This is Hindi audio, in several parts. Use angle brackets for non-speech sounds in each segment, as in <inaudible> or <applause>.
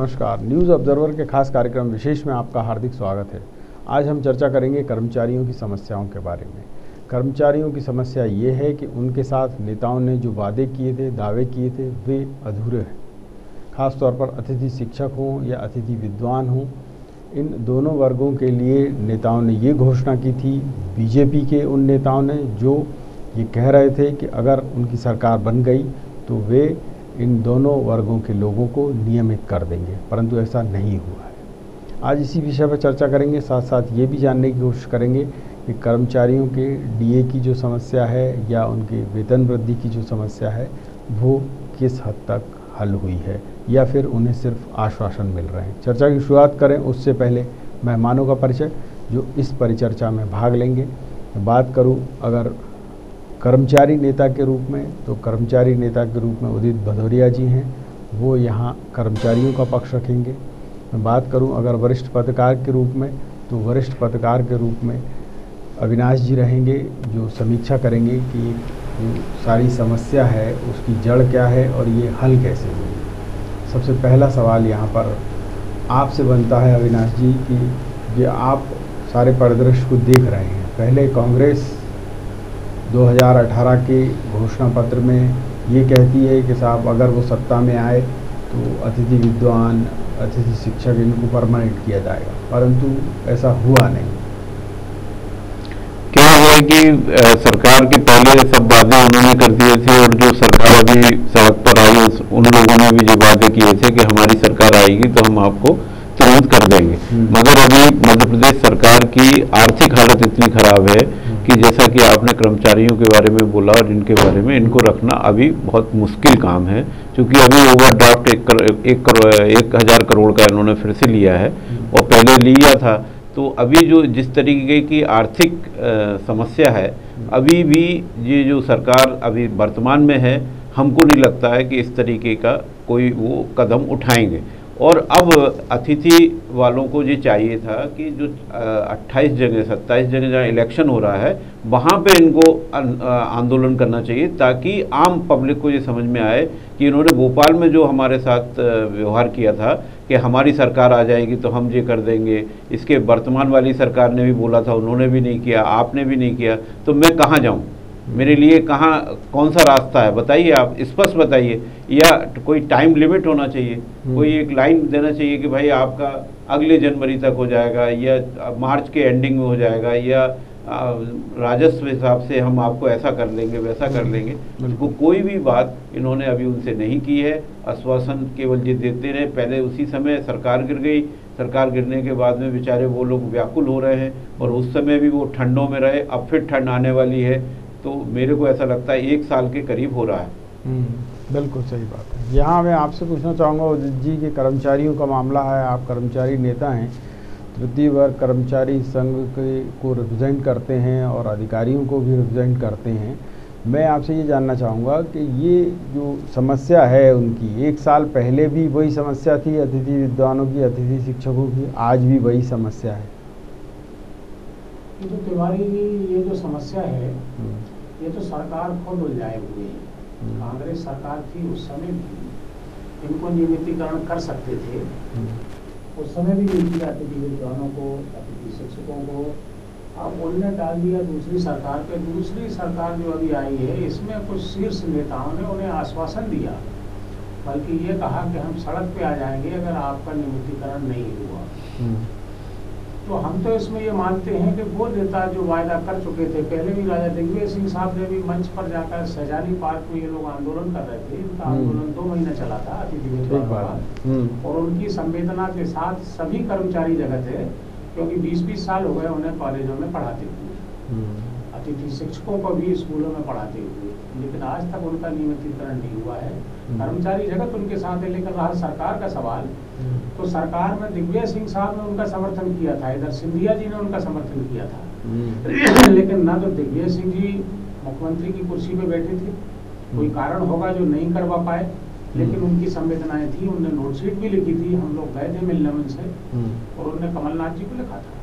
नमस्कार। न्यूज़ ऑब्जर्वर के खास कार्यक्रम विशेष में आपका हार्दिक स्वागत है। आज हम चर्चा करेंगे कर्मचारियों की समस्याओं के बारे में। कर्मचारियों की समस्या ये है कि उनके साथ नेताओं ने जो वादे किए थे, दावे किए थे, वे अधूरे हैं। खासतौर पर अतिथि शिक्षक हों या अतिथि विद्वान हों, इन दोनों वर्गों के लिए नेताओं ने ये घोषणा की थी, बीजेपी के उन नेताओं ने जो ये कह रहे थे कि अगर उनकी सरकार बन गई तो वे इन दोनों वर्गों के लोगों को नियमित कर देंगे, परंतु ऐसा नहीं हुआ है। आज इसी विषय पर चर्चा करेंगे साथ साथ ये भी जानने की कोशिश करेंगे कि कर्मचारियों के डीए की जो समस्या है या उनके वेतन वृद्धि की जो समस्या है, वो किस हद तक हल हुई है, या फिर उन्हें सिर्फ़ आश्वासन मिल रहे हैं। चर्चा की शुरुआत करें, उससे पहले मेहमानों का परिचय, जो इस परिचर्चा में भाग लेंगे। बात करूँ, अगर कर्मचारी नेता के रूप में तो कर्मचारी नेता के रूप में उदित भदौरिया जी हैं। वो यहाँ कर्मचारियों का पक्ष रखेंगे। मैं बात करूँ अगर वरिष्ठ पत्रकार के रूप में तो वरिष्ठ पत्रकार के रूप में अविनाश जी रहेंगे, जो समीक्षा करेंगे कि सारी समस्या है, उसकी जड़ क्या है और ये हल कैसे होगी। सबसे पहला सवाल यहाँ पर आपसे बनता है अविनाश जी कि ये आप सारे परिदृश्य को देख रहे हैं। पहले कांग्रेस 2018 के घोषणा पत्र में ये कहती है कि साहब, अगर वो सत्ता में आए तो अतिथि विद्वान, अतिथि शिक्षक, इनको परमानेंट किया जाएगा। परंतु ऐसा हुआ नहीं। क्या हुआ कि सरकार के पहले सब वादे उन्होंने कर दिए थे और जो सरकार अभी सड़क पर आई उन लोगों ने भी जो वादे किए थे कि हमारी सरकार आएगी तो हम आपको तुरंत कर देंगे हम्म। मगर अभी मध्य प्रदेश सरकार की आर्थिक हालत इतनी खराब है हम्म। कि जैसा कि आपने कर्मचारियों के बारे में बोला और इनके बारे में इनको रखना अभी बहुत मुश्किल काम है क्योंकि अभी ओवरड्राफ्ट एक कर, एक करोड़ एक हज़ार करोड़ का इन्होंने फिर से लिया है हम्म। और पहले लिया था तो अभी जो जिस तरीके की आर्थिक समस्या है अभी भी ये जो सरकार अभी वर्तमान में है हमको नहीं लगता है कि इस तरीके का कोई वो कदम उठाएँगे और अब अतिथि वालों को ये चाहिए था कि जो 28 जगह 27 जगह जहाँ इलेक्शन हो रहा है, वहाँ पे इनको आंदोलन करना चाहिए ताकि आम पब्लिक को ये समझ में आए कि इन्होंने भोपाल में जो हमारे साथ व्यवहार किया था कि हमारी सरकार आ जाएगी तो हम ये कर देंगे। इसके वर्तमान वाली सरकार ने भी बोला था, उन्होंने भी नहीं किया, आपने भी नहीं किया तो मैं कहाँ जाऊँ? मेरे लिए कहाँ कौन सा रास्ता है? बताइए आप स्पष्ट बताइए। या कोई टाइम लिमिट होना चाहिए? हम्म। कोई एक लाइन देना चाहिए कि भाई आपका अगले जनवरी तक हो जाएगा या मार्च के एंडिंग में हो जाएगा या राजस्व हिसाब से हम आपको ऐसा कर लेंगे वैसा कर हम्म। लेंगे वो कोई भी बात इन्होंने अभी उनसे नहीं की है। आश्वासन केवल ये देते रहे। पहले उसी समय सरकार गिर गई। सरकार गिरने के बाद में बेचारे वो लोग व्याकुल हो रहे हैं और उस समय भी वो ठंडों में रहे। अब फिर ठंड आने वाली है। तो मेरे को ऐसा लगता है एक साल के करीब हो रहा है। हम्म, बिल्कुल सही बात है। यहाँ मैं आपसे पूछना चाहूँगा जी के कर्मचारियों का मामला है आप कर्मचारी नेता हैं तृतीय वर्ग कर्मचारी संघ के को रिप्रेजेंट करते हैं और अधिकारियों को भी रिप्रेजेंट करते हैं। मैं आपसे ये जानना चाहूँगा कि ये जो समस्या है उनकी एक साल पहले भी वही समस्या थी अतिथि विद्वानों की अतिथि शिक्षकों की आज भी वही समस्या है? ये तो तिवारी जी ये जो समस्या है हम्म। ये तो सरकार खुद उलझाए हुए है। हम्म। कांग्रेस सरकार थी, उस समय भी इनको नियमितीकरण कर सकते थे। हम्म। उस समय भी की जाती थी, विद्वानों को अतिथि शिक्षकों को। अब उनने डाल दिया दूसरी सरकार पे। दूसरी सरकार जो अभी आई है, इसमें कुछ शीर्ष नेताओं ने उन्हें आश्वासन दिया। बल्कि ये कहा कि हम सड़क पे आ जाएँगे अगर आपका नियमितीकरण नहीं हुआ। तो हम तो इसमें ये मानते हैं कि वो नेता जो वायदा कर चुके थे पहले भी राजा दिग्विजय सिंह साहब ने भी मंच पर जाकर सैजानी पार्क में ये लोग आंदोलन कर रहे थे। इनका हम्म। आंदोलन दो महीने चला था अतिथि हम्म। और उनकी संवेदना के साथ सभी कर्मचारी जगत है क्योंकि बीस बीस साल हो गए उन्हें कॉलेजों में पढ़ाते हुए। हम्म। अतिथि शिक्षकों को भी स्कूलों में पढ़ाते हुए। लेकिन आज तक उनका नियमितीकरण नहीं हुआ है। कर्मचारी जगत उनके साथ है लेकिन रहा सरकार का सवाल तो सरकार में दिग्विजय सिंह साहब ने उनका समर्थन किया था इधर सिंधिया जी ने उनका समर्थन किया था हम्म। लेकिन ना तो दिग्विजय सिंह जी मुख्यमंत्री की कुर्सी पे बैठे थे कोई हम्म। कारण होगा जो नहीं करवा पाए लेकिन हम्म। उनकी संवेदनाएँ थी उन्होंने नोटशीट भी लिखी थी हम लोग गए थे मिलने उनसे और उन्होंने कमलनाथ जी को लिखा था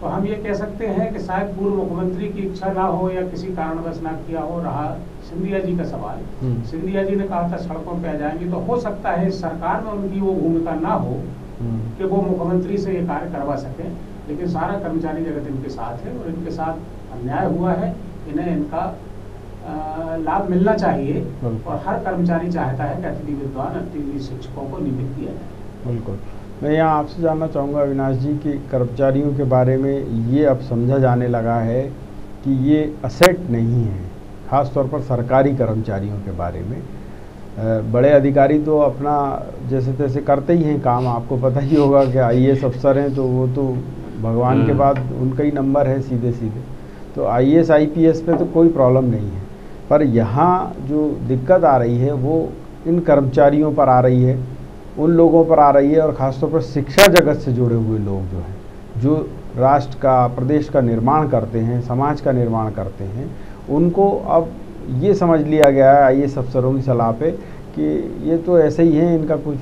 तो हम ये कह सकते हैं कि शायद पूर्व मुख्यमंत्री की इच्छा ना हो या किसी कारणवश ना किया हो रहा सिंधिया जी का सवाल हम्म। सिंधिया जी ने कहा था सड़कों पे आ जाएँगे तो हो सकता है सरकार में उनकी वो भूमिका ना हो हम्म, कि वो मुख्यमंत्री से ये कार्य करवा सके। लेकिन सारा कर्मचारी जगत इनके साथ है और इनके साथ अन्याय हुआ है। इन्हें इनका लाभ मिलना चाहिए और हर कर्मचारी चाहता है कि अतिथि विद्वान अतिथि शिक्षकों को नियमित किया जाए। बिल्कुल। मैं यहाँ आपसे जानना चाहूँगा अविनाश जी कि कर्मचारियों के बारे में ये अब समझा जाने लगा है कि ये असेट नहीं है। ख़ास तौर पर सरकारी कर्मचारियों के बारे में बड़े अधिकारी तो अपना जैसे तैसे करते ही हैं काम। आपको पता ही होगा कि आईएएस अफसर हैं तो वो तो भगवान के हम्म। बाद उनका ही नंबर है सीधे सीधे तो I S I P S पे तो कोई प्रॉब्लम नहीं है। पर यहाँ जो दिक्कत आ रही है वो इन कर्मचारियों पर आ रही है उन लोगों पर आ रही है और ख़ासतौर पर शिक्षा जगत से जुड़े हुए लोग जो हैं जो राष्ट्र का प्रदेश का निर्माण करते हैं समाज का निर्माण करते हैं उनको अब ये समझ लिया गया है आई एस अफसरों की सलाह पे कि ये तो ऐसे ही हैं इनका कुछ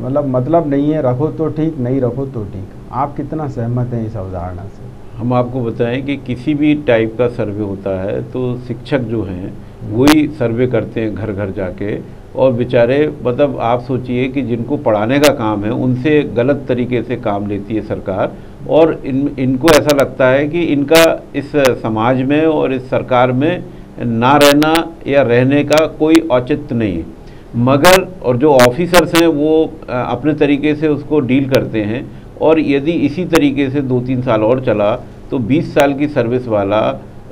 मतलब मतलब नहीं है रखो तो ठीक नहीं रखो तो ठीक। आप कितना सहमत हैं इस अवधारणा से? हम आपको बताएँ कि किसी भी टाइप का सर्वे होता है तो शिक्षक जो हैं वही सर्वे करते हैं घर घर जाके और बेचारे मतलब आप सोचिए कि जिनको पढ़ाने का काम है उनसे गलत तरीके से काम लेती है सरकार और इन, इनको ऐसा लगता है कि इनका इस समाज में और इस सरकार में ना रहना या रहने का कोई औचित्य नहीं है। मगर, और जो ऑफिसर्स हैं, वो अपने तरीके से उसको डील करते हैं और यदि इसी तरीके से दो तीन साल और चला तो 20 साल की सर्विस वाला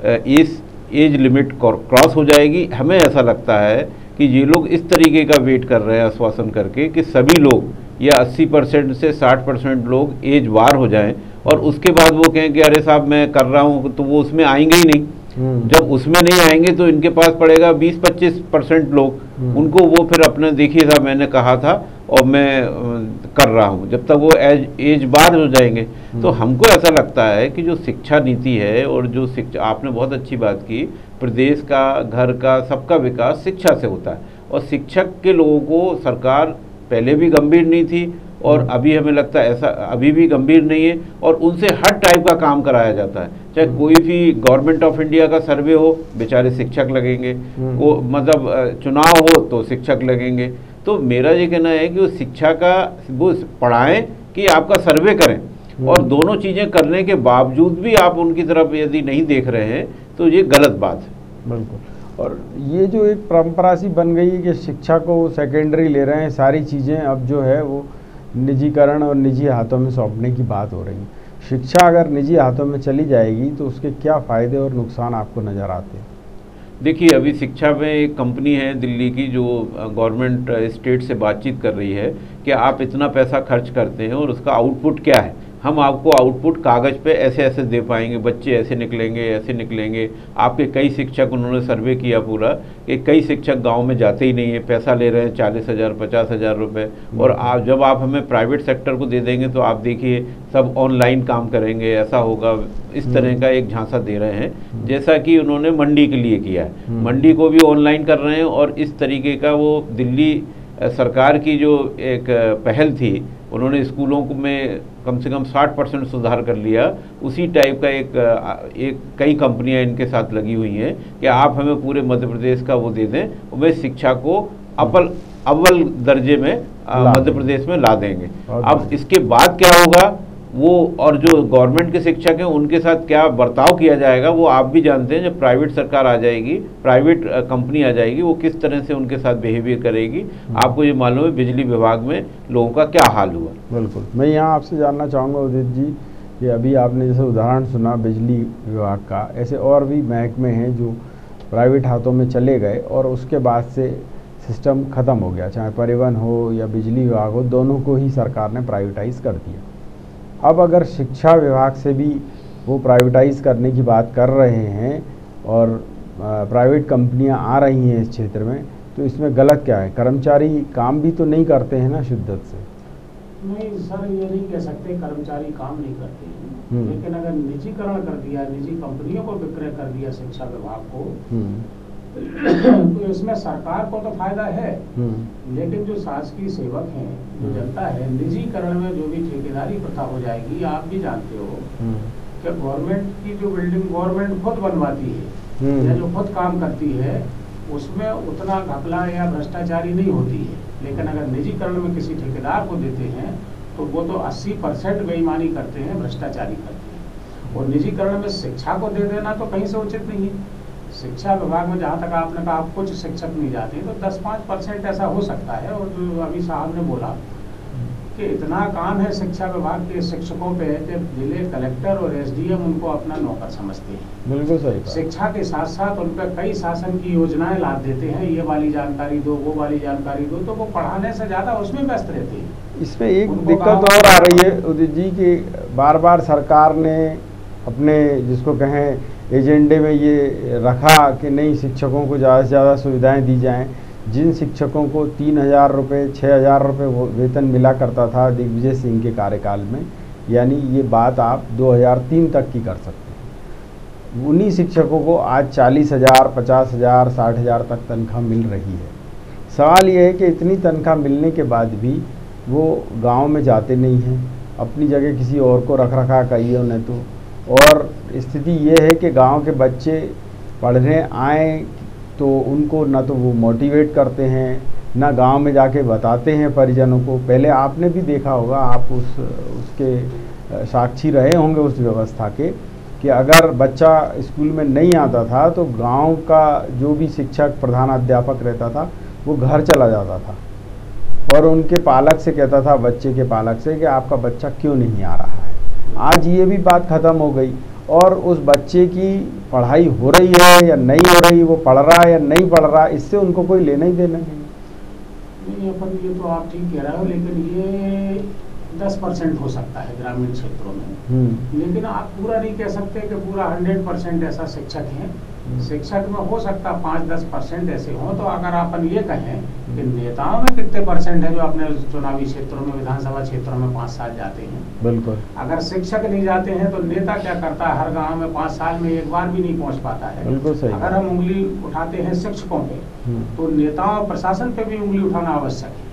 इस एज लिमिट क्रॉस हो जाएगी। हमें ऐसा लगता है कि ये लोग इस तरीके का वेट कर रहे हैं, आश्वासन करके कि सभी लोग या 80 परसेंट से 60 परसेंट लोग एज वार हो जाएँ और उसके बाद वो कहें कि अरे साहब मैं कर रहा हूँ तो वो उसमें आएँगे ही नहीं। हम्म। जब उसमें नहीं आएँगे तो इनके पास पड़ेगा 20-25 परसेंट लोग। हम्म। उनको वो फिर अपने देखिए साहब मैंने कहा था और मैं कर रहा हूँ। जब तक वो एज एज बार हो जाएँगे तो हमको ऐसा लगता है कि जो शिक्षा नीति है और जो शिक्षा आपने बहुत अच्छी बात की प्रदेश का घर का सबका विकास शिक्षा से होता है। और शिक्षक के लोगों को सरकार पहले भी गंभीर नहीं थी और अभी हमें लगता है ऐसा अभी भी गंभीर नहीं है और उनसे हर टाइप का काम कराया जाता है। चाहे कोई भी गवर्नमेंट ऑफ़ इंडिया का सर्वे हो बेचारे शिक्षक लगेंगे। हम्म। वो मतलब चुनाव हो तो शिक्षक लगेंगे। तो मेरा ये कहना है कि वो शिक्षा का वो पढ़ाएँ कि आपका सर्वे करें। और दोनों चीज़ें करने के बावजूद भी आप उनकी तरफ़ यदि नहीं देख रहे हैं तो ये गलत बात है। बिल्कुल। और ये जो एक परंपरा सी बन गई है कि शिक्षा को सेकेंडरी ले रहे हैं, सारी चीज़ें अब जो है वो निजीकरण और निजी हाथों में सौंपने की बात हो रही है। शिक्षा अगर निजी हाथों में चली जाएगी तो उसके क्या फ़ायदे और नुकसान आपको नज़र आते हैं? देखिए, अभी शिक्षा में एक कंपनी है दिल्ली की, जो गवर्नमेंट स्टेट से बातचीत कर रही है कि आप इतना पैसा खर्च करते हैं और उसका आउटपुट क्या है। हम आपको आउटपुट कागज़ पे ऐसे ऐसे दे पाएँगे बच्चे ऐसे निकलेंगे ऐसे निकलेंगे। आपके कई शिक्षक उन्होंने सर्वे किया पूरा कि कई शिक्षक गाँव में जाते ही नहीं है पैसा ले रहे हैं चालीस हज़ार पचास हज़ार रुपये और आप जब आप हमें प्राइवेट सेक्टर को दे देंगे तो आप देखिए सब ऑनलाइन काम करेंगे ऐसा होगा इस तरह का एक झांसा दे रहे हैं। जैसा कि उन्होंने मंडी के लिए किया है। हम्म। मंडी को भी ऑनलाइन कर रहे हैं और इस तरीके का वो दिल्ली सरकार की जो एक पहल थी उन्होंने स्कूलों को में कम से कम 60 परसेंट सुधार कर लिया। उसी टाइप का एक एक कई कंपनियाँ इनके साथ लगी हुई हैं कि आप हमें पूरे मध्य प्रदेश का वो दे दें और वे शिक्षा को अपल अव्वल दर्जे में मध्य प्रदेश में ला देंगे। अब इसके बाद क्या होगा? वो और जो गवर्नमेंट के शिक्षक हैं उनके साथ क्या बर्ताव किया जाएगा वो आप भी जानते हैं जब प्राइवेट सरकार आ जाएगी प्राइवेट कंपनी आ जाएगी वो किस तरह से उनके साथ बिहेवियर करेगी आपको ये मालूम है बिजली विभाग में लोगों का क्या हाल हुआ। बिल्कुल। मैं यहाँ आपसे जानना चाहूँगा उदित जी कि अभी आपने जैसे उदाहरण सुना बिजली विभाग का ऐसे और भी महकमे हैं जो प्राइवेट हाथों में चले गए और उसके बाद से सिस्टम ख़त्म हो गया चाहे परिवहन हो या बिजली विभाग हो दोनों को ही सरकार ने प्राइवेटाइज कर दिया। अब अगर शिक्षा विभाग से भी वो प्राइवेटाइज करने की बात कर रहे हैं और प्राइवेट कंपनियाँ आ रही हैं इस क्षेत्र में तो इसमें गलत क्या है? कर्मचारी काम भी तो नहीं करते हैं ना शिद्दत से? नहीं सर ये नहीं कह सकते कर्मचारी काम नहीं करते हैं। हम्म। लेकिन अगर निजीकरण कर दिया निजी कंपनियों को विक्रय कर दिया शिक्षा विभाग को हम्म, तो इसमें सरकार को तो फ़ायदा है। हम्म, लेकिन जो शासकीय सेवक हैं जो हम्म। जनता है निजीकरण में जो भी ठेकेदारी प्रथा हो जाएगी आप भी जानते हो हम्म, कि गवर्नमेंट की जो बिल्डिंग गवर्नमेंट खुद बनवाती है। या जो खुद काम करती है उसमें उतना घपला या भ्रष्टाचारी नहीं होती है। लेकिन अगर निजीकरण में किसी ठेकेदार को देते हैं तो वो तो 80 परसेंट बेईमानी करते हैं भ्रष्टाचारी करते हैं। और निजीकरण में शिक्षा को दे देना तो कहीं से उचित नहीं है। शिक्षा विभाग में जहाँ तक आपने कहा आप कुछ शिक्षक नहीं जाते तो 10-5 परसेंट ऐसा हो सकता है और जो अभी साहब ने बोला कि इतना काम है शिक्षा विभाग के शिक्षकों पे कि ज़िले कलेक्टर और एसडीएम उनको अपना नौकर समझते हैं। बिल्कुल सही शिक्षा के साथ साथ उन पर कई शासन की योजनाएँ लाद देते हैं ये वाली जानकारी दो वो वाली जानकारी दो तो वो पढ़ाने से ज़्यादा उसमें व्यस्त रहते हैं। इसमें एक दिक्कत और आ रही है उदित जी की बार बार सरकार ने अपने जिसको कहें एजेंडे में ये रखा कि नहीं, शिक्षकों को ज़्यादा से ज़्यादा सुविधाएँ दी जाएँ। जिन शिक्षकों को तीन हज़ार रुपये छः हज़ार रुपये वेतन मिला करता था दिग्विजय सिंह के कार्यकाल में, यानी ये बात आप 2003 तक की कर सकते हैं। उन्हीं शिक्षकों को आज चालीस हज़ार, पचास हज़ार, साठ हज़ार तक तनख्वाह मिल रही है। सवाल ये है कि इतनी तनख्वाह मिलने के बाद भी वो गाँव में जाते नहीं हैं, अपनी जगह किसी और को रख रखा कहिए उन्हें तो। और स्थिति ये है कि गाँव के बच्चे पढ़ने आए तो उनको ना तो वो मोटिवेट करते हैं, ना गाँव में जाके बताते हैं परिजनों को। पहले आपने भी देखा होगा, आप उस, उसके साक्षी रहे होंगे उस व्यवस्था के, कि अगर बच्चा स्कूल में नहीं आता था तो गाँव का जो भी शिक्षक प्रधान अध्यापक रहता था, वो घर चला जाता था। और उनके पालक से कहता था, बच्चे के पालक से, कि आपका बच्चा क्यों नहीं आ रहा है? आज ये भी बात ख़त्म हो गई। और उस बच्चे की पढ़ाई हो रही है या नहीं हो रही वो पढ़ रहा है या नहीं पढ़ रहा इससे उनको कोई लेना ही देना नहीं नहीं अपन ये तो आप ठीक कह रहे हो लेकिन ये दस परसेंट हो सकता है ग्रामीण क्षेत्रों में हम्म, लेकिन आप पूरा नहीं कह सकते कि पूरा हंड्रेड परसेंट ऐसा शिक्षक है। शिक्षक में हो सकता है पाँच दस परसेंट ऐसे हो तो अगर अपन ये कहें कि नेताओं में कितने परसेंट है जो अपने चुनावी क्षेत्रों में विधानसभा क्षेत्रों में पाँच साल जाते हैं? बिल्कुल। अगर शिक्षक नहीं जाते हैं तो नेता क्या करता है? हर गाँव में पाँच साल में एक बार भी नहीं पहुँच पाता है। बिल्कुल सही। अगर हम उंगली उठाते हैं शिक्षकों पे हम्म, तो नेताओं और प्रशासन पे भी उंगली उठाना आवश्यक है।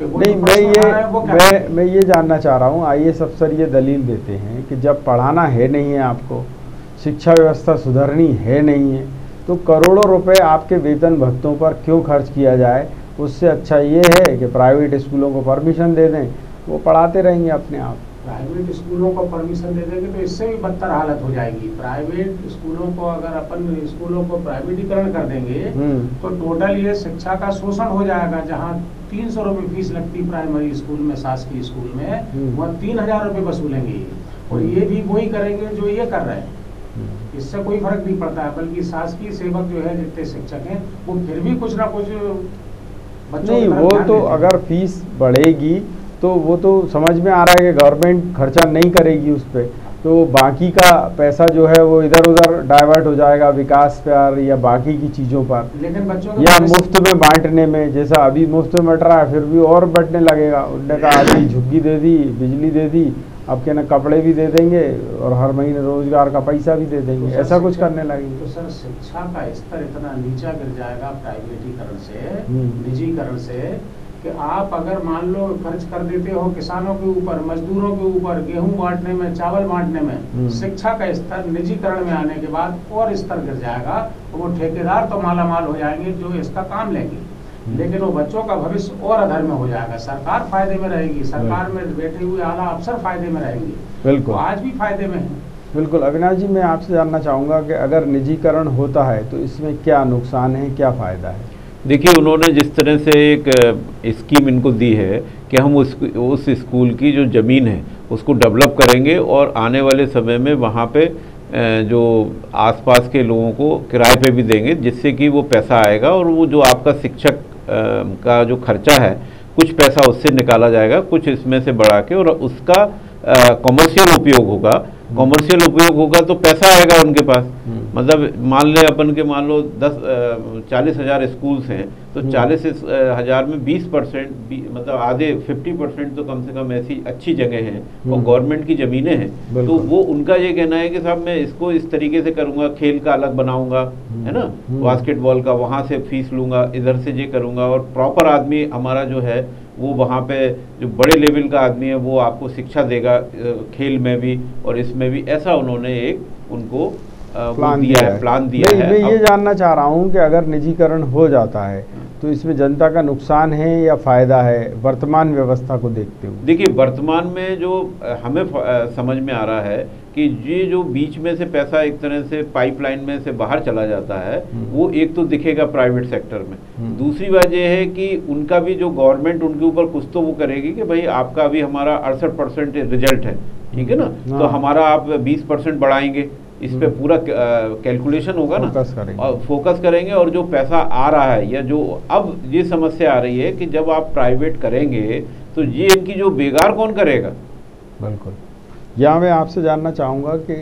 नहीं मैं ये मैं मैं ये जानना चाह रहा हूँ आई अफसर ये दलील देते हैं कि जब पढ़ाना है नहीं है आपको शिक्षा व्यवस्था सुधरनी है नहीं है तो करोड़ों रुपए आपके वेतन भत्तों पर क्यों खर्च किया जाए? उससे अच्छा ये है कि प्राइवेट स्कूलों को परमिशन दे दें। वो पढ़ाते रहेंगे अपने आप। प्राइवेट स्कूलों को परमिशन दे देंगे तो इससे भी बदतर हालत हो जाएगी। प्राइवेट स्कूलों को अगर अपन स्कूलों को प्राइवेटीकरण कर देंगे हम्म, तो टोटल ये शिक्षा का शोषण हो जाएगा। जहाँ तीन सौ रुपये फ़ीस लगती प्राइमरी स्कूल में शासकीय स्कूल में हम्म। वहाँ तीन हज़ार रुपये वसूलेंगे और ये भी वही करेंगे जो ये कर रहे हैं। इससे कोई फ़र्क नहीं पड़ता है बल्कि शासकीय सेवक जो है जितने शिक्षक हैं वो फिर भी कुछ ना कुछ बच्चों नहीं वो तो अगर फ़ीस बढ़ेगी तो वो तो समझ में आ रहा है कि गवर्नमेंट खर्चा नहीं करेगी उस पर तो बाकी का पैसा जो है वो इधर उधर डाइवर्ट हो जाएगा विकास पर या बाकी की चीज़ों पर। लेकिन बच्चों या मुफ़्त में बांटने में जैसा अभी मुफ़्त में बट रहा है फिर भी और बंटने लगेगा। उनने कहा अभी झुग्गी दे दी बिजली दे दी अब के ना कपड़े भी दे देंगे और हर महीने रोज़गार का पैसा भी दे देंगे तो ऐसा कुछ करने लगेंगे तो सर शिक्षा का स्तर इतना नीचा गिर जाएगा प्राइवेटीकरण से हम्म। निजीकरण से कि आप अगर मान लो खर्च कर देते हो किसानों के ऊपर मजदूरों के ऊपर गेहूँ बांटने में चावल बांटने में हम्म। शिक्षा का स्तर निजीकरण में आने के बाद और स्तर गिर जाएगा तो वो ठेकेदार तो माला माल हो जाएँगे जो इसका काम लेंगे। लेकिन वो बच्चों का भविष्य और अधर में हो जाएगा। सरकार फ़ायदे में रहेगी सरकार में बैठे हुए आला अफसर फ़ायदे में रहेंगे। बिल्कुल। तो आज भी फ़ायदे में है। बिल्कुल। अविनाश जी मैं आपसे जानना चाहूँगा कि अगर निजीकरण होता है तो इसमें क्या नुकसान है क्या फ़ायदा है? देखिए उन्होंने जिस तरह से एक स्कीम इनको दी है कि हम उस उस स्कूल की जो ज़मीन है उसको डेवलप करेंगे और आने वाले समय में वहाँ पे जो आसपास के लोगों को किराए पे भी देंगे जिससे कि वो पैसा आएगा और वो जो आपका शिक्षक का जो खर्चा है, कुछ पैसा उससे निकाला जाएगा, कुछ इसमें से बढ़ा के और उसका कॉमर्शियल उपयोग होगा। कॉमर्शियल उपयोग होगा तो पैसा आएगा उनके पास हम्म। मतलब मान ले अपन के मान लो दस चालीस हज़ार स्कूल्स हैं तो हम्म। चालीस हज़ार में बीस परसेंट मतलब आधे फिफ्टी परसेंट तो कम से कम ऐसी अच्छी जगह हैं और हम्म। गवर्नमेंट की ज़मीनें हैं तो वो उनका ये कहना है कि साहब मैं इसको इस तरीके से करूँगा खेल का अलग बनाऊँगा है ना। बास्केटबॉल का वहाँ से फ़ीस लूँगा इधर से ये करूँगा और प्रॉपर आदमी हमारा जो है वो वहाँ पे जो बड़े लेवल का आदमी है वो आपको शिक्षा देगा खेल में भी और इसमें भी ऐसा उन्होंने एक उनको प्लान दिया है प्लान दिया नहीं, है। मैं ये जानना चाह रहा हूँ कि अगर निजीकरण हो जाता है तो इसमें जनता का नुकसान है या फ़ायदा है वर्तमान व्यवस्था को देखते हुए? देखिए वर्तमान में जो हमें समझ में आ रहा है कि ये जो बीच में से पैसा एक तरह से पाइपलाइन में से बाहर चला जाता है हम्म। वो एक तो दिखेगा प्राइवेट सेक्टर में। हम्म। दूसरी बात ये है कि उनका भी जो गवर्नमेंट उनके ऊपर कुछ तो वो करेगी कि भाई आपका अभी हमारा अड़सठ परसेंट रिज़ल्ट है। ठीक है ना तो हाँ। हमारा आप बीस परसेंट बढ़ाएँगे इस पे हम्म। पूरा कैलकुलेशन होगा ना। और फोकस करेंगे और जो पैसा आ रहा है या जो अब ये समस्या आ रही है कि जब आप प्राइवेट करेंगे तो ये इनकी जो बेगार कौन करेगा बिल्कुल यहाँ मैं आपसे जानना चाहूँगा कि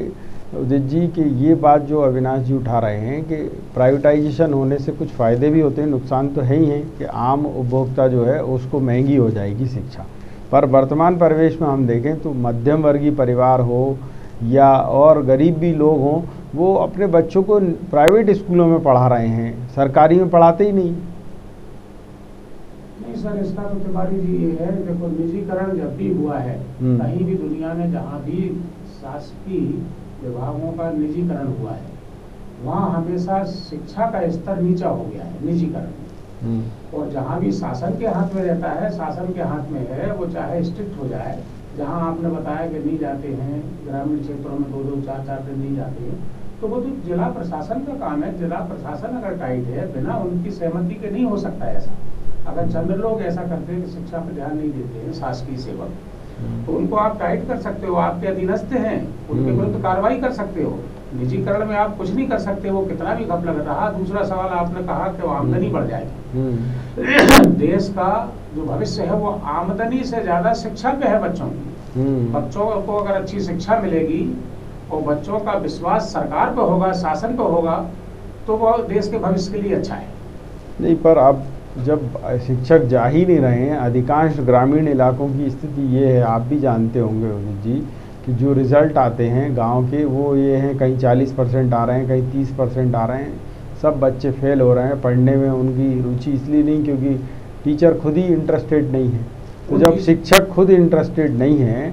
उदित जी कि ये बात जो अविनाश जी उठा रहे हैं कि प्राइवेटाइजेशन होने से कुछ फ़ायदे भी होते हैं नुकसान तो है ही हैं कि आम उपभोक्ता जो है उसको महँगी हो जाएगी शिक्षा पर वर्तमान परिवेश में हम देखें तो मध्यम वर्गीय परिवार हो या और गरीब भी लोग हों वो अपने बच्चों को प्राइवेट स्कूलों में पढ़ा रहे हैं सरकारी में पढ़ाते ही नहीं नहीं सर इसका तो तिवारी जी ये है देखो निजीकरण जब भी हुआ है हम्म। कहीं भी दुनिया में जहाँ भी शासकीय विभागों का निजीकरण हुआ है वहाँ हमेशा शिक्षा का स्तर नीचा हो गया है निजीकरण और जहाँ भी शासन के हाथ में रहता है, शासन के हाथ में है, वो चाहे स्ट्रिक्ट हो जाए। जहाँ आपने बताया कि नहीं जाते हैं, ग्रामीण क्षेत्रों में दो दो, चार चार दिन नहीं जाते हैं तो वो तो जिला प्रशासन का काम है, जिला प्रशासन अगर टाइट है, बिना उनकी सहमति के नहीं हो सकता ऐसा। अगर चंद्र लोग ऐसा करते हैं कि शिक्षा पर ध्यान नहीं देते हैं, शासकीय सेवक तो उनको आप टाइट कर सकते हो आपके अधीनस्थ हैं उनके हम्म। विरुद्ध कार्रवाई कर सकते हो। निजीकरण में आप कुछ नहीं कर सकते वो कितना भी घप लग रहा दूसरा सवाल आपने कहा कि वो आमदनी बढ़ जाएगी हम्म, <coughs> देश का जो भविष्य है वो आमदनी से ज़्यादा शिक्षा पे है बच्चों की। हम्म, बच्चों को अगर अच्छी शिक्षा मिलेगी और बच्चों का विश्वास सरकार पे होगा शासन पे होगा तो वो देश के भविष्य के लिए अच्छा है। नहीं पर अब जब शिक्षक जा ही नहीं रहे हैं अधिकांश ग्रामीण इलाकों की स्थिति ये है आप भी जानते होंगे उदित जी कि जो रिज़ल्ट आते हैं गाँव के वो ये हैं कहीं 40 परसेंट आ रहे हैं कहीं 30 परसेंट आ रहे हैं। सब बच्चे फेल हो रहे हैं पढ़ने में उनकी रुचि इसलिए नहीं क्योंकि टीचर खुद ही इंटरेस्टेड नहीं है। तो जब शिक्षक खुद इंटरेस्टेड नहीं है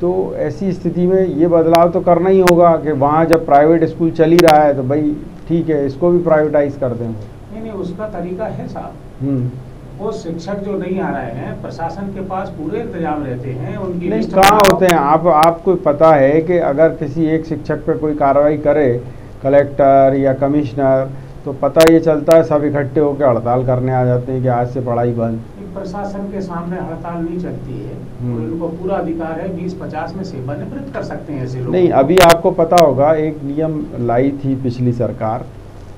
तो ऐसी स्थिति में ये बदलाव तो करना ही होगा कि वहाँ जब प्राइवेट स्कूल चल ही रहा है तो भाई ठीक है इसको भी प्राइवेटाइज कर दें नहीं नहीं उसका तरीका है साहब हम्म। वो शिक्षक जो नहीं आ रहे हैं प्रशासन के पास पूरे इंतज़ाम रहते हैं उनकी नहीं कहाँ होते हैं? आप आपको पता है कि अगर किसी एक शिक्षक पे कोई कार्रवाई करे कलेक्टर या कमिश्नर तो पता ये चलता है सब इकट्ठे होकर हड़ताल करने आ जाते हैं कि आज से पढ़ाई बंद। प्रशासन के सामने हड़ताल नहीं चलती है। हम्म। उनको पूरा अधिकार है बीस पचास में सेवा निवृत्त कर सकते हैं ऐसे लोग। नहीं अभी आपको पता होगा एक नियम लाई थी पिछली सरकार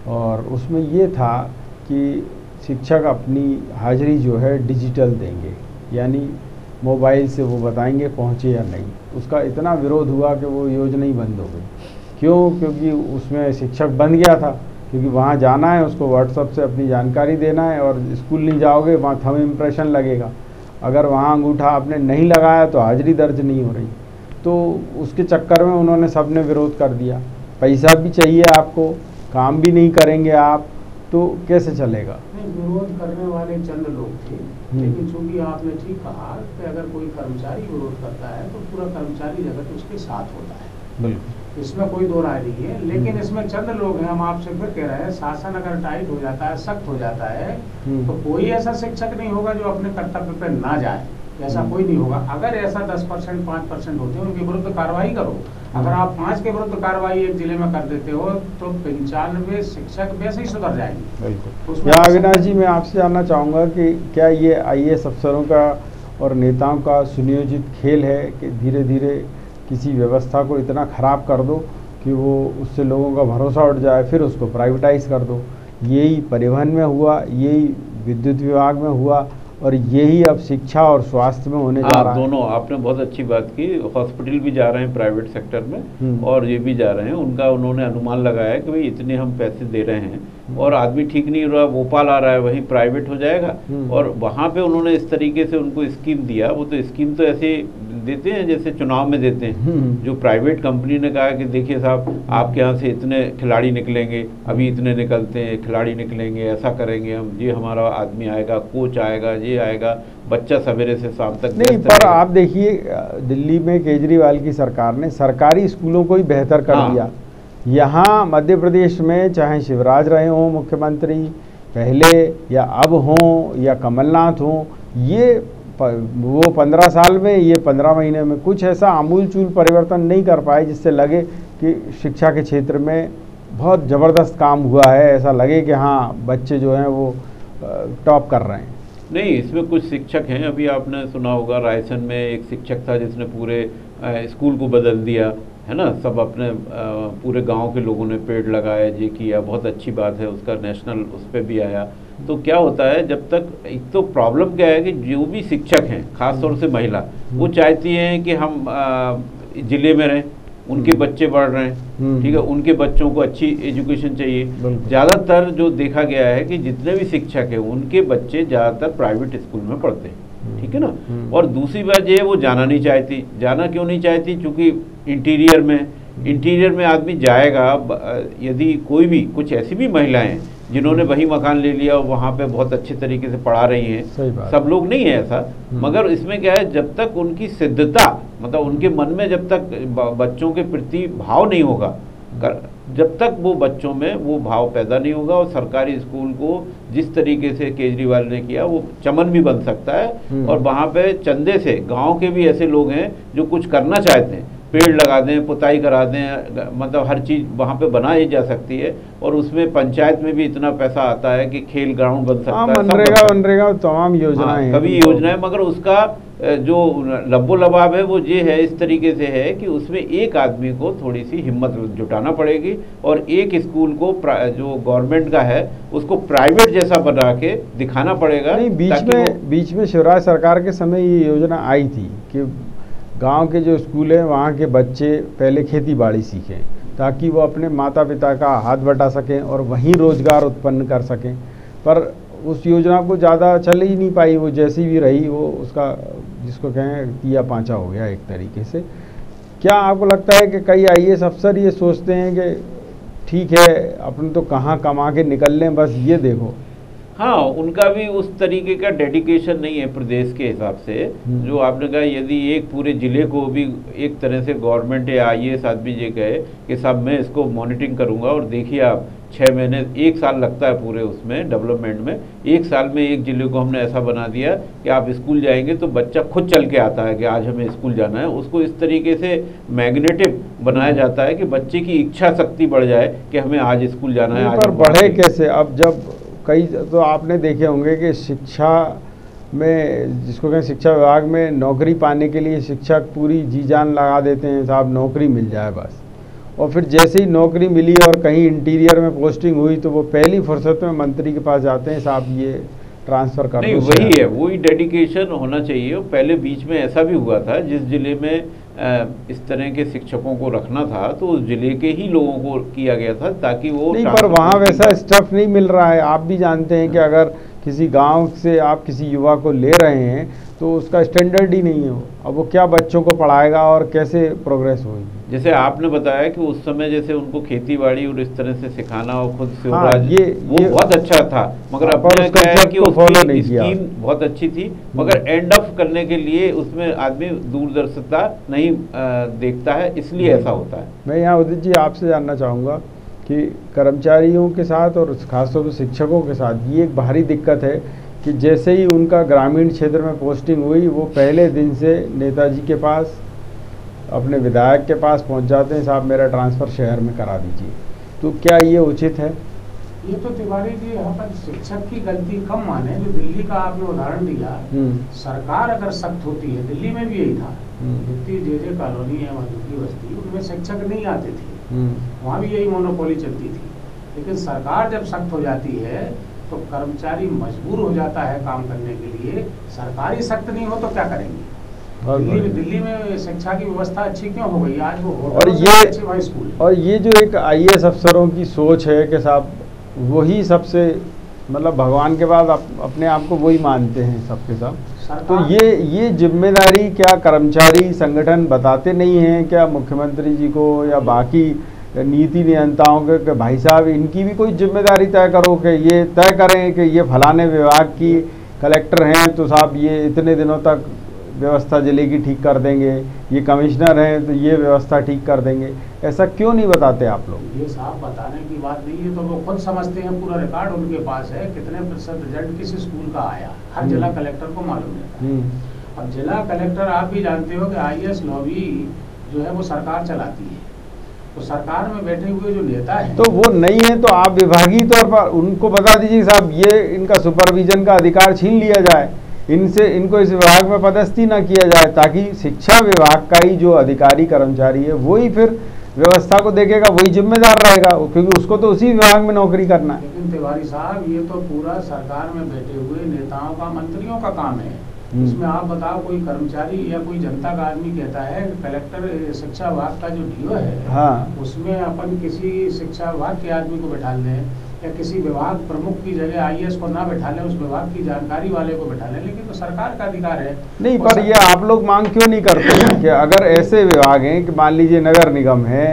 और उसमें ये था कि शिक्षक अपनी हाजिरी जो है डिजिटल देंगे, यानी मोबाइल से वो बताएँगे पहुँचे या नहीं। उसका इतना विरोध हुआ कि वो योजना ही बंद हो गई। क्यों? क्योंकि उसमें शिक्षक बन गया था, क्योंकि वहाँ जाना है, उसको व्हाट्सअप से अपनी जानकारी देना है और स्कूल नहीं जाओगे, वहाँ थम इम्प्रेशन लगेगा। अगर वहाँ अंगूठा आपने नहीं लगाया तो हाजिरी दर्ज नहीं हो रही। तो उसके चक्कर में उन्होंने सबने विरोध कर दिया। पैसा भी चाहिए आपको, काम भी नहीं करेंगे आप। तो कैसे चलेगा विरोध करने वाले चंद लोग थे हम्म। लेकिन चूँकि आपने ठीक कहा कि अगर कोई कर्मचारी विरोध करता है तो पूरा कर्मचारी जगत उसके साथ होता है बिल्कुल इसमें कोई दो राय नहीं है लेकिन हम्म। इसमें चंद लोग हैं हम आपसे फिर कह रहे हैं शासन अगर टाइट हो जाता है सख्त हो जाता है हम्म। तो कोई ऐसा शिक्षक नहीं होगा जो अपने कर्तव्य पे ना जाए ऐसा। कोई नहीं होगा अगर ऐसा दस परसेंट पाँच परसेंट होते हैं उनके विरुद्ध कार्रवाई करो अगर आप पाँच के विरुद्ध कार्रवाई एक ज़िले में कर देते हो तो पंचानवे शिक्षक वैसे ही सुधर जाएँगे। बिल्कुल। उसमें या ऐसा- अविनाश जी मैं आपसे जानना चाहूँगा कि क्या ये आईएएस अफसरों का और नेताओं का सुनियोजित खेल है कि धीरे धीरे किसी व्यवस्था को इतना ख़राब कर दो कि वो उससे लोगों का भरोसा उठ जाए फिर उसको प्राइवेटाइज कर दो? यही परिवहन में हुआ यही विद्युत विभाग में हुआ और यही अब शिक्षा और स्वास्थ्य में होने जा हाँ रहा है दोनों आपने बहुत अच्छी बात की हॉस्पिटल भी जा रहे हैं प्राइवेट सेक्टर में हम्म। और ये भी जा रहे हैं उनका उन्होंने अनुमान लगाया कि भाई इतने हम पैसे दे रहे हैं। और आदमी ठीक नहीं रहा भोपाल आ रहा है वहीं प्राइवेट हो जाएगा हम्म। और वहाँ पे उन्होंने इस तरीके से उनको स्कीम दिया वो तो स्कीम तो ऐसे देते हैं जैसे चुनाव में देते हैं हम्म। जो प्राइवेट कंपनी ने कहा कि देखिए साहब आपके यहाँ से इतने खिलाड़ी निकलेंगे अभी इतने निकलते हैं खिलाड़ी निकलेंगे ऐसा करेंगे हम ये हमारा आदमी आएगा कोच आएगा ये आएगा बच्चा सवेरे से शाम तक नहीं पर आप देखिए दिल्ली में केजरीवाल की सरकार ने सरकारी स्कूलों को ही बेहतर कर हाँ। यहाँ मध्य प्रदेश में चाहे शिवराज रहे हों मुख्यमंत्री, पहले या अब हों या कमलनाथ हों, ये वो पंद्रह साल में, ये पंद्रह महीने में कुछ ऐसा आमूल चूल परिवर्तन नहीं कर पाए जिससे लगे कि शिक्षा के क्षेत्र में बहुत ज़बरदस्त काम हुआ है। ऐसा लगे कि हाँ बच्चे जो हैं वो टॉप कर रहे हैं। नहीं, इसमें कुछ शिक्षक हैं। अभी आपने सुना होगा, रायसन में एक शिक्षक था जिसने पूरे स्कूल को बदल दिया। है ना? सब अपने पूरे गाँव के लोगों ने पेड़ लगाए ये किया बहुत अच्छी बात है उसका नेशनल उस पर भी आया। तो क्या होता है जब तक एक तो प्रॉब्लम क्या है कि जो भी शिक्षक हैं खासतौर से महिला वो चाहती हैं कि हम ज़िले में रहें उनके हम्म। बच्चे बढ़ रहे हैं हम्म। ठीक है? उनके बच्चों को अच्छी एजुकेशन चाहिए। ज़्यादातर जो देखा गया है कि जितने भी शिक्षक हैं उनके बच्चे ज़्यादातर प्राइवेट स्कूल में पढ़ते हैं। ठीक है ना? हम्म। और दूसरी बात ये है वो जाना नहीं चाहती। जाना क्यों नहीं चाहती? क्योंकि इंटीरियर में इंटीरियर में आदमी जाएगा यदि कोई भी कुछ ऐसी भी महिलाएँ जिन्होंने वही मकान ले लिया और वहाँ पे बहुत अच्छे तरीके से पढ़ा रही हैं। सब लोग नहीं है ऐसा। हम्म। मगर इसमें क्या है जब तक उनकी सिद्धता मतलब उनके मन में जब तक बच्चों के प्रति भाव नहीं होगा कर, जब तक वो बच्चों में वो भाव पैदा नहीं होगा और सरकारी स्कूल को जिस तरीके से केजरीवाल ने किया वो चमन भी बन सकता है। हम्म। और वहाँ पे चंदे से गाँव के भी ऐसे लोग हैं जो कुछ करना चाहते हैं। पेड़ लगा दें पुताई करा दें मतलब हर चीज़ वहाँ पे बनाई जा सकती है और उसमें पंचायत में भी इतना पैसा आता है कि खेल ग्राउंड बन सकता हाँ है मनरेगा मनरेगा तमाम योजनाएँ हाँ, कभी योजना है मगर उसका जो लब्बो लबाब है वो ये है इस तरीके से है कि उसमें एक आदमी को थोड़ी सी हिम्मत जुटाना पड़ेगी और एक स्कूल को जो गवर्नमेंट का है उसको प्राइवेट जैसा बना के दिखाना पड़ेगा नहीं बीच में बीच में शिवराज सरकार के समय ये योजना आई थी कि गाँव के जो स्कूल हैं वहाँ के बच्चे पहले खेती बाड़ी सीखें ताकि वो अपने माता पिता का हाथ बटा सकें और वहीं रोज़गार उत्पन्न कर सकें। पर उस योजना को ज़्यादा चल ही नहीं पाई, वो जैसी भी रही, वो उसका, जिसको कहें, किया पाँचा हो गया एक तरीके से। क्या आपको लगता है कि कई आई अफसर ये सोचते हैं कि ठीक है, अपन तो कहाँ कमा के निकल लें, बस ये देखो। हाँ उनका भी उस तरीके का डेडिकेशन नहीं है प्रदेश के हिसाब से। हम्म। जो आपने कहा यदि एक पूरे ज़िले को भी एक तरह से गवर्नमेंट या आई एस आदमी ये कहे कि साहब मैं इसको मॉनिटरिंग करूँगा और देखिए आप छः महीने एक साल लगता है पूरे उसमें डेवलपमेंट में। एक साल में एक ज़िले को हमने ऐसा बना दिया कि आप स्कूल जाएँगे तो बच्चा खुद चल के आता है कि आज हमें स्कूल जाना है। उसको इस तरीके से मैग्नेटिव बनाया जाता है कि बच्चे की इच्छा शक्ति बढ़ जाए कि हमें आज स्कूल जाना है आज पर बढ़े कैसे? अब जब कई तो आपने देखे होंगे कि शिक्षा में जिसको कहें शिक्षा विभाग में नौकरी पाने के लिए शिक्षक पूरी जी जान लगा देते हैं साहब नौकरी मिल जाए बस। और फिर जैसे ही नौकरी मिली और कहीं इंटीरियर में पोस्टिंग हुई तो वो पहली फुर्सत में मंत्री के पास जाते हैं साहब ये ट्रांसफ़र कर नहीं वही है वही डेडिकेशन होना चाहिए। पहले बीच में ऐसा भी हुआ था जिस ज़िले में इस तरह के शिक्षकों को रखना था तो उस ज़िले के ही लोगों को किया गया था ताकि वो नहीं पर वहाँ वैसा स्टफ़ नहीं मिल रहा है। आप भी जानते हैं कि अगर किसी गाँव से आप किसी युवा को ले रहे हैं तो उसका स्टैंडर्ड ही नहीं है अब वो क्या बच्चों को पढ़ाएगा और कैसे प्रोग्रेस होगी? जैसे आपने बताया कि उस समय जैसे उनको खेती बाड़ी और इस तरह से सिखाना और खुद से हाँ, ये- वो ये- बहुत अच्छा था मगर हाँ, अपने उस क्या है कि उसकी नहीं किया। बहुत अच्छी थी मगर एंड ऑफ़ करने के लिए उसमें आदमी दूरदर्शिता नहीं देखता है, इसलिए। ऐसा होता है मैं यहाँ उदित जी आपसे जानना चाहूँगा कि कर्मचारियों के साथ और खासतौर पर शिक्षकों के साथ ये एक भारी दिक्कत है कि जैसे ही उनका ग्रामीण क्षेत्र में पोस्टिंग हुई, वो पहले दिन से नेताजी के पास, अपने विधायक के पास पहुँच जाते हैं, साहब, मेरा ट्रांसफ़र शहर में करा दीजिए तो क्या ये उचित है ये तो तिवारी जी यहाँ पर शिक्षक की गलती कम माने जो दिल्ली का आपने उदाहरण दिया। हम्म, सरकार अगर सख्त होती है दिल्ली में भी यही था। हम्म, जितनी जे जे कॉलोनी है वहाँ झुग्गी बस्ती उनमें शिक्षक नहीं आते थे। हम्म, वहाँ भी यही मोनोपोली चलती थी। लेकिन सरकार जब सख्त हो जाती है तो कर्मचारी मजबूर हो जाता है काम करने के लिए। सरकारी सख्त नहीं हो तो क्या करेंगे? दिल्ली में दिल्ली में शिक्षा की व्यवस्था अच्छी क्यों हो गई? आज वो और ये स्कूल और ये जो एक आईएएस अफसरों की सोच है कि साहब वही सबसे मतलब भगवान के बाद अप, अपने आप को वही मानते हैं सबके सब। तो ये ये ज़िम्मेदारी क्या कर्मचारी संगठन बताते नहीं हैं? क्या मुख्यमंत्री जी को या बाकी नीति नियंताओं के कि भाई साहब इनकी भी कोई ज़िम्मेदारी तय करो कि ये तय करें कि ये फलाने विभाग की कलेक्टर हैं तो साहब ये इतने दिनों तक व्यवस्था ज़िले की ठीक कर देंगे ये कमिश्नर हैं तो ये व्यवस्था ठीक कर देंगे। ऐसा क्यों नहीं बताते आप लोग? ये साहब बताने की बात नहीं है तो वो खुद समझते हैं पूरा रिकॉर्ड उनके पास है कितने प्रतिशत रिज़ल्ट किस स्कूल का आया। हर हम्म। जिला कलेक्टर को मालूम है हम्म, अब जिला कलेक्टर आप भी जानते हो कि आईएएस लॉबी जो है वो सरकार चलाती है। तो सरकार में बैठे हुए जो नेता है तो वो नहीं है तो आप विभागीय तौर पर उनको बता दीजिए साहब ये इनका सुपरविजन का अधिकार छीन लिया जाए। इनसे इनको इस विभाग में पदस्थी ना किया जाए ताकि शिक्षा विभाग का ही जो अधिकारी कर्मचारी है वही फिर व्यवस्था को देखेगा वही जिम्मेदार रहेगा क्योंकि उसको तो उसी विभाग में नौकरी करना है। लेकिन तिवारी साहब ये तो पूरा सरकार में बैठे हुए नेताओं का मंत्रियों का काम है। हम्म। इसमें आप बताओ कोई कर्मचारी या कोई जनता का आदमी कहता है कलेक्टर शिक्षा विभाग का जो डीओ है हाँ। उसमें अपन किसी शिक्षा विभाग के आदमी को बैठा लें। या किसी विभाग प्रमुख की जगह आईएएस को ना बैठा लें उस विभाग की जानकारी वाले को बैठा लें लेकिन तो सरकार का अधिकार है। नहीं पर ये आप लोग मांग क्यों नहीं करते हैं कि अगर ऐसे विभाग हैं कि मान लीजिए नगर निगम है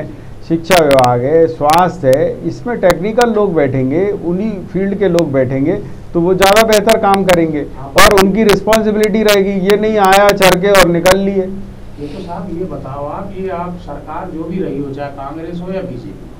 शिक्षा विभाग है स्वास्थ्य है इसमें टेक्निकल लोग बैठेंगे उन्हीं फ़ील्ड के लोग बैठेंगे तो वो ज़्यादा बेहतर काम करेंगे। और उनकी रिस्पॉन्सिबिलिटी रहेगी ये नहीं आया चढ़ के और निकल लिए। ये तो साहब ये बताओ आप ये आप सरकार जो भी रही हो चाहे कांग्रेस हो या बीजेपी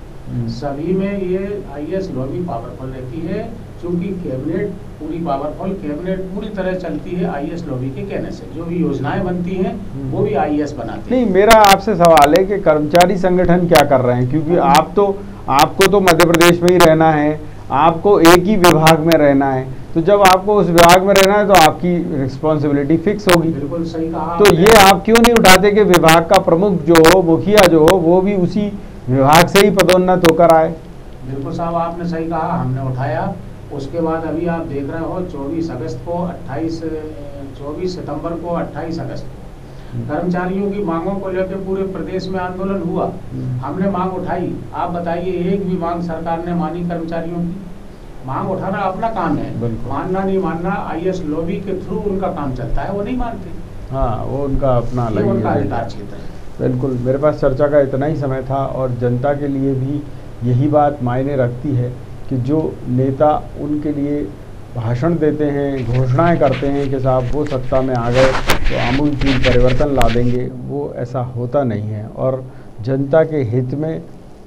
सभी में ये आईएएस लॉबी पावरफुल रहती है क्योंकि कैबिनेट पूरी पावरफुल कैबिनेट पूरी तरह चलती है आईएएस लॉबी के कहने से। जो भी योजनाएँ बनती हैं वो भी आईएएस बनाते नहीं मेरा आपसे सवाल है कि कर्मचारी संगठन क्या कर रहे हैं? क्योंकि आप तो आपको तो मध्य प्रदेश में ही रहना है आपको एक ही विभाग में रहना है। तो जब आपको उस विभाग में रहना है तो आपकी रिस्पॉन्सिबिलिटी फिक्स होगी। बिल्कुल सही कहा तो ये आप क्यों नहीं उठाते कि विभाग का प्रमुख जो हो मुखिया जो हो वो भी उसी विभाग से ही पदोन्नत होकर आए। बिल्कुल साहब आपने सही कहा हमने उठाया। उसके बाद अभी आप देख रहे हो 24 अगस्त को 28 24 सितंबर को 28 अगस्त को। कर्मचारियों की मांगों को लेकर पूरे प्रदेश में आंदोलन हुआ। हम्म। हमने मांग उठाई। आप बताइए एक भी मांग सरकार ने मानी कर्मचारियों की? मांग उठाना अपना काम है। मानना नहीं मानना आईएएस लॉबी के थ्रू उनका काम चलता है वो नहीं मानते। हाँ वो उनका अपना उनका अधिकार क्षेत्र है। बिल्कुल। मेरे पास चर्चा का इतना ही समय था और जनता के लिए भी यही बात मायने रखती है कि जो नेता उनके लिए भाषण देते हैं, घोषणाएँ करते हैं कि साहब वो सत्ता में आ गए तो आमूल चूल परिवर्तन ला देंगे, वो ऐसा होता नहीं है। और जनता के हित में,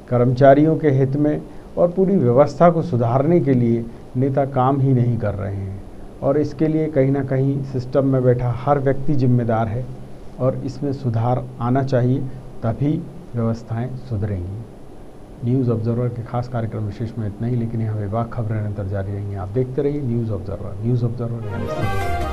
कर्मचारियों के हित में और पूरी व्यवस्था को सुधारने के लिए नेता काम ही नहीं कर रहे हैं। और इसके लिए कहीं ना कहीं सिस्टम में बैठा हर व्यक्ति जिम्मेदार है। और इसमें सुधार आना चाहिए, तभी व्यवस्थाएँ सुधरेंगी। न्यूज़ ऑब्जर्वर के खास कार्यक्रम विशेष में इतना ही, लेकिन यहाँ विभाग खबरें निरंतर जारी रहेंगी। आप देखते रहिए न्यूज़ ऑब्जर्वर न्यूज़ ऑब्जर्वर